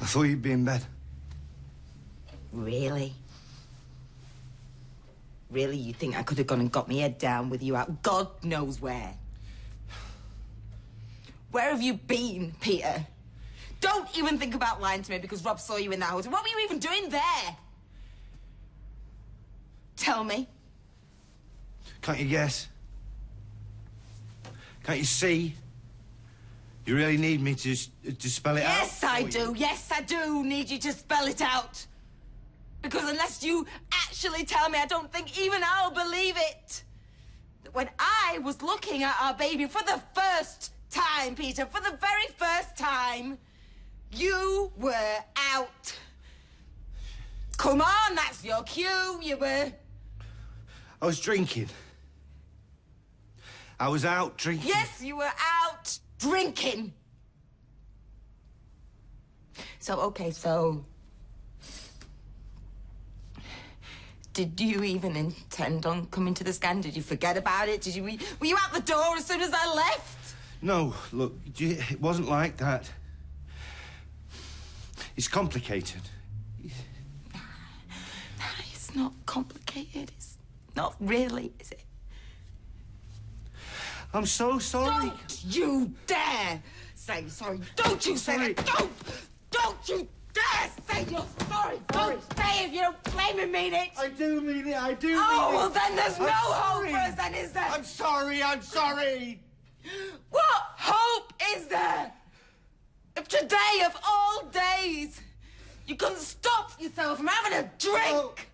I thought you'd be in bed. Really? Really, you think I could have gone and got my head down with you out God knows where? Where have you been, Peter? Don't even think about lying to me because Rob saw you in that hotel. What were you even doing there? Tell me. Can't you guess? Can't you see? You really need me to, to spell it out? Yes, I do. you? Yes, I do need you to spell it out. Because unless you actually tell me, I don't think even I'll believe it. That When I was looking at our baby for the first time, Peter, for the very first time, you were out. Come on, that's your cue. You were. I was drinking. I was out drinking. Yes, you were out drinking. So, okay, so. Did you even intend on coming to the scan? Did you forget about it? Did you? Were you out the door as soon as I left? No, look, it wasn't like that. It's complicated. It's not complicated. It's not really, is it? I'm so sorry. Don't you dare say sorry. Don't you say Sorry. that. Don't. Don't you dare say you're sorry. Don't say if you don't claim and mean it. I do mean it. I do oh, mean it! Oh, well, it. then there's I'm no hope for us, then, is there? I'm sorry. I'm sorry. What hope is there? If today of all days, you couldn't stop yourself from having a drink.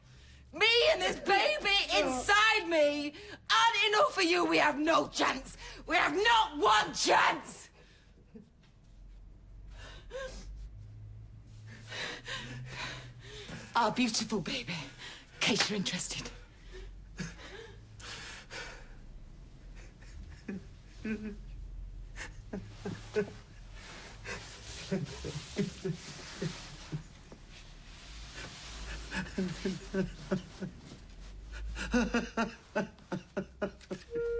Me and this baby inside me aren't enough for you. We have no chance. We have not one chance. Our beautiful baby. In case you're interested.